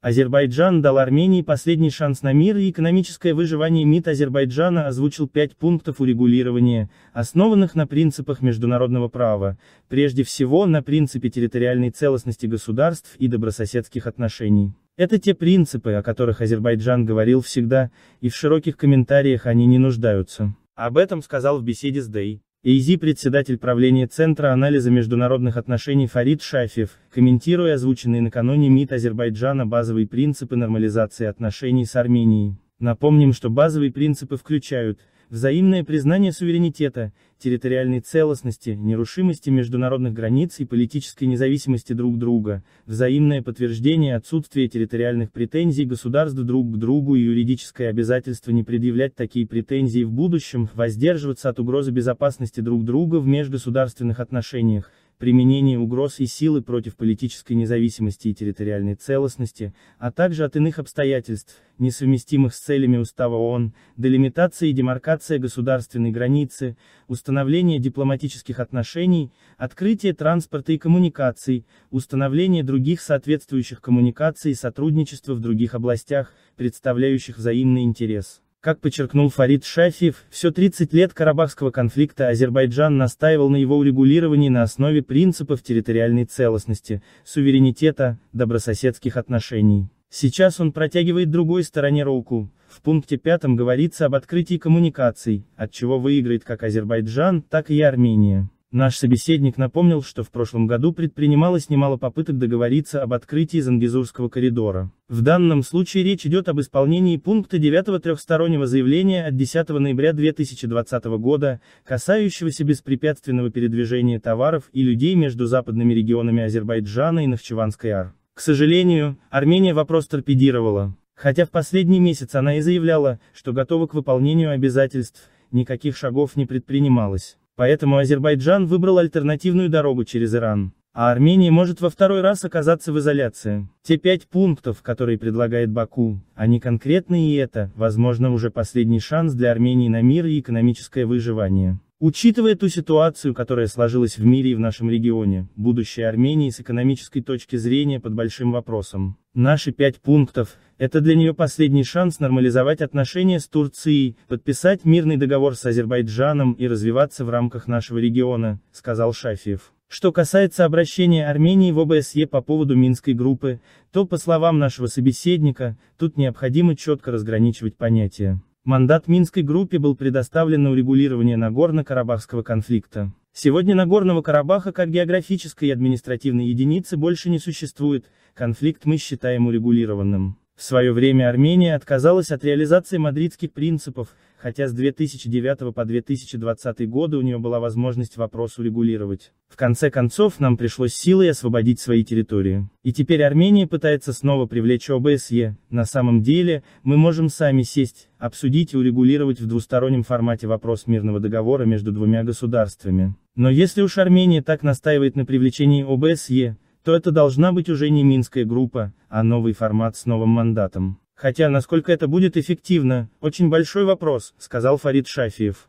Азербайджан дал Армении последний шанс на мир и экономическое выживание МИД Азербайджана озвучил пять пунктов урегулирования, основанных на принципах международного права, прежде всего на принципе территориальной целостности государств и добрососедских отношений. Это те принципы, о которых Азербайджан говорил всегда, и в широких комментариях они не нуждаются. Об этом сказал в беседе с Дэй. ИЗИ председатель правления Центра анализа международных отношений Фарид Шафев, комментируя озвученные накануне МИД Азербайджана базовые принципы нормализации отношений с Арменией. Напомним, что базовые принципы включают взаимное признание суверенитета, территориальной целостности, нерушимости международных границ и политической независимости друг друга, взаимное подтверждение отсутствия территориальных претензий государств друг к другу и юридическое обязательство не предъявлять такие претензии в будущем, воздерживаться от угрозы безопасности друг друга в межгосударственных отношениях, применение угроз и силы против политической независимости и территориальной целостности, а также от иных обстоятельств, несовместимых с целями Устава ООН, делимитация и демаркация государственной границы, установление дипломатических отношений, открытие транспорта и коммуникаций, установление других соответствующих коммуникаций и сотрудничество в других областях, представляющих взаимный интерес. Как подчеркнул Фарид Шафиев, все 30 лет Карабахского конфликта Азербайджан настаивал на его урегулировании на основе принципов территориальной целостности, суверенитета, добрососедских отношений. Сейчас он протягивает другой стороне руку. В пункте пятом говорится об открытии коммуникаций, от чего выиграет как Азербайджан, так и Армения. Наш собеседник напомнил, что в прошлом году предпринималось немало попыток договориться об открытии Зангизурского коридора. В данном случае речь идет об исполнении пункта 9 трехстороннего заявления от 10 ноября 2020 года, касающегося беспрепятственного передвижения товаров и людей между западными регионами Азербайджана и Нахчеванской АР. К сожалению, Армения вопрос торпедировала. Хотя в последний месяц она и заявляла, что готова к выполнению обязательств, никаких шагов не предпринималось. Поэтому Азербайджан выбрал альтернативную дорогу через Иран. А Армения может во второй раз оказаться в изоляции. Те пять пунктов, которые предлагает Баку, они конкретны и это, возможно, уже последний шанс для Армении на мир и экономическое выживание. Учитывая ту ситуацию, которая сложилась в мире и в нашем регионе, будущее Армении с экономической точки зрения под большим вопросом. Наши пять пунктов – это для нее последний шанс нормализовать отношения с Турцией, подписать мирный договор с Азербайджаном и развиваться в рамках нашего региона, сказал Шафиев. Что касается обращения Армении в ОБСЕ по поводу Минской группы, то, по словам нашего собеседника, тут необходимо четко разграничивать понятия. Мандат Минской группе был предоставлен на урегулирование Нагорно-Карабахского конфликта. Сегодня Нагорного Карабаха как географической и административной единицы больше не существует, конфликт мы считаем урегулированным. В свое время Армения отказалась от реализации мадридских принципов, хотя с 2009 по 2020 годы у нее была возможность вопрос урегулировать. В конце концов нам пришлось силой освободить свои территории. И теперь Армения пытается снова привлечь ОБСЕ, на самом деле, мы можем сами сесть, обсудить и урегулировать в двустороннем формате вопрос мирного договора между двумя государствами. Но если уж Армения так настаивает на привлечении ОБСЕ, то это должна быть уже не Минская группа, а новый формат с новым мандатом. Хотя насколько это будет эффективно, очень большой вопрос, сказал Фарид Шафиев.